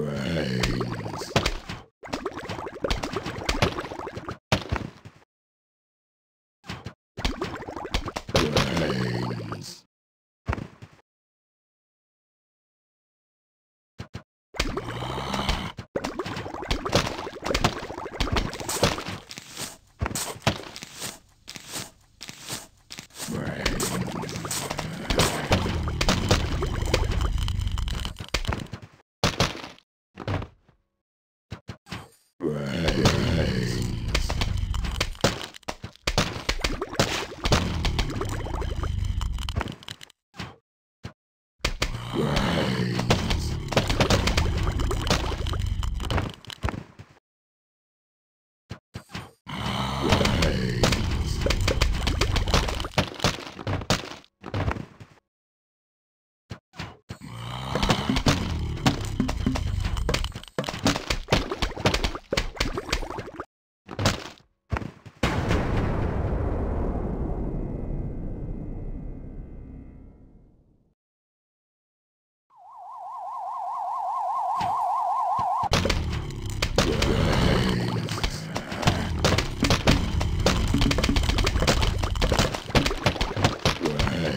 Right. Yeah.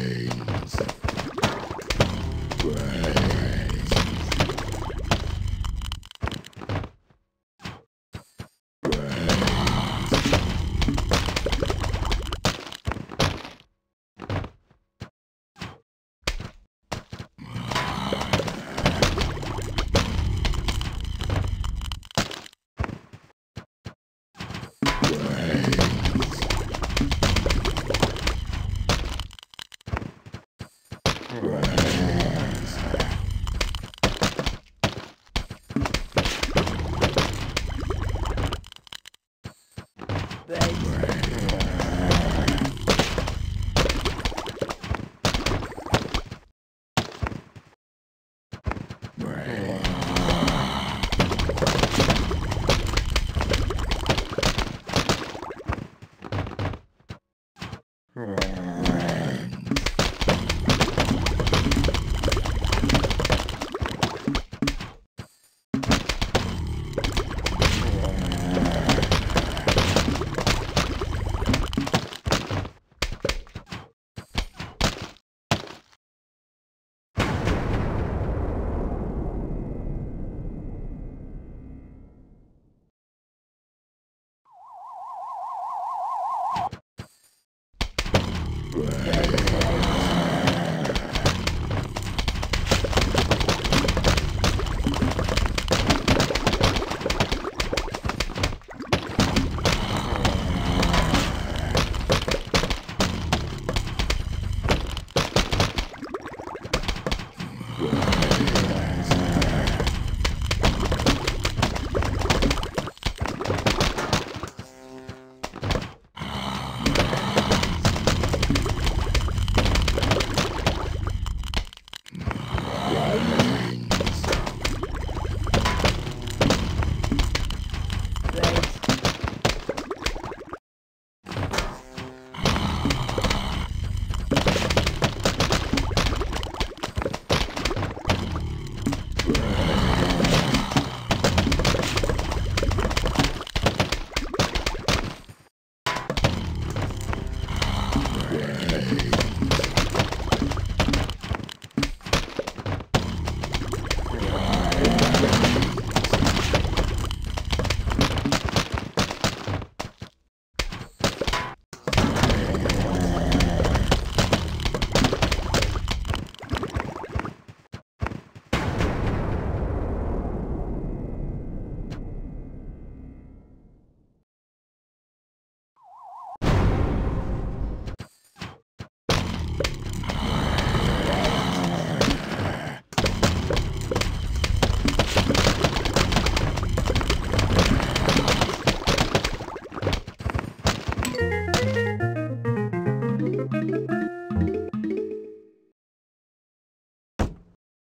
Brains. Right.